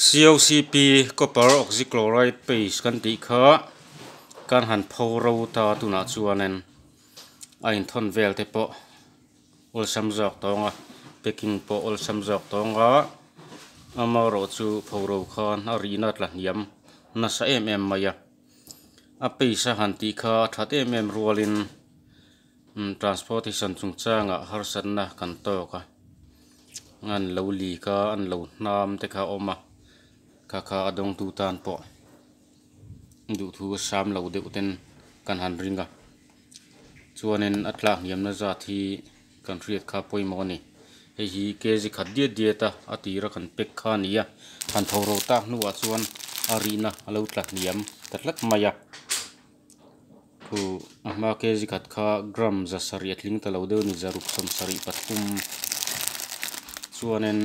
COCP copper oxychloride base kan ti kha. Kan han pho ro ta tuna chuanen a in thon vel te po ol sam jok tonga peking po ol sam jok tonga ama ro chu pho ro khan a ri nat la niam. Na sa em em maya a. Paisa han ti kha that em em rualin hmm, transportation chung changa, har san na kan to ka ngan lo li ka, an lo nam te kha oma kha kha adong tu tan po. Du thu sam lo de uten kan han ringa. Chuanin atla hiam na za thi kan riat kha poi mo ni. Hei hi ke ji khat dia ta atira kan pek kha nia kan thoro ta nu a chuan arina alo tlak niam tatlak maya khu ama ke ji khat kha gram za sari atling ta lo de ni zaruk som sari patum chuanin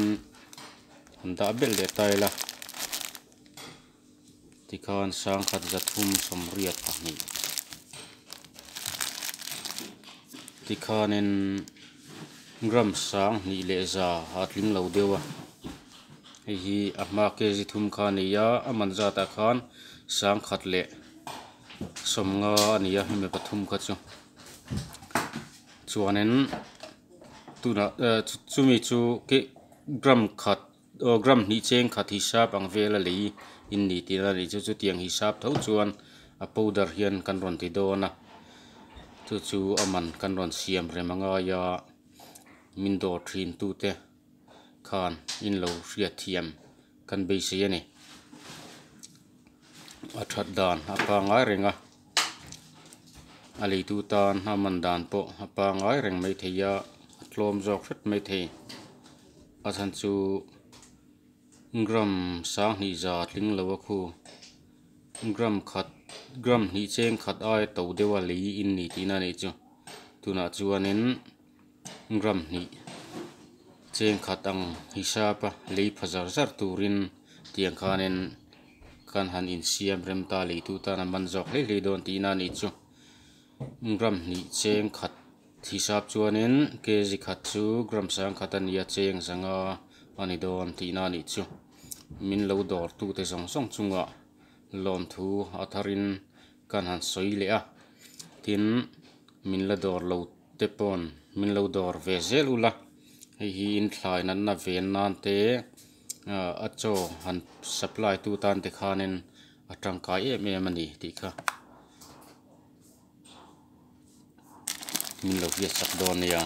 da bel de taila tikhan sang khat zathum somriat pahni tikhanin gram sang ni le za hatling lo dewa à. hei hi mà cái gì thum kha ni ya à, aman za ta khan sang khat le somnga ania hme pathum kha ờ, chu chuanin tuna chumi chu cái gram khát Ờ, gram ni cheng khat hisap ang vela li. In ni tina ri chu chu tiang hisap tho chuan. A powder hian kan ron ti dona chu chu aman kan ron siam remanga ya. Min do thin tu te. Khan in lo ria thiam. Kan be se ani a that dan, a pa ngai renga ali tu tan ha man dan po, a pa ngai reng mai theya tlom jok fet mai the a chan chu gram sang ni za tling lo khu. Gram khat gram ni cheng khat ai to dewa li in ni tina ni chu. Tuna chuanin gram ni cheng khat ang hisapa lei phazar zar turin tiang khanen kan han in siam rem ta li tu ta na man jok le le don tina ni chu. Gram ni cheng khat hisap chuanin kg khat chu gram sang khatan ya cheng zanga ani don tina ni chu min lo dor tu te song song chunga lon thu atharin kan han soi le a tin min la dor lo te pon min lo dor ve zelula hi hi in thlai nan na ven nan te a à, cho han supply tu tan te khanin atang à kai em em ani ti kha. Min lo hiat sak don ya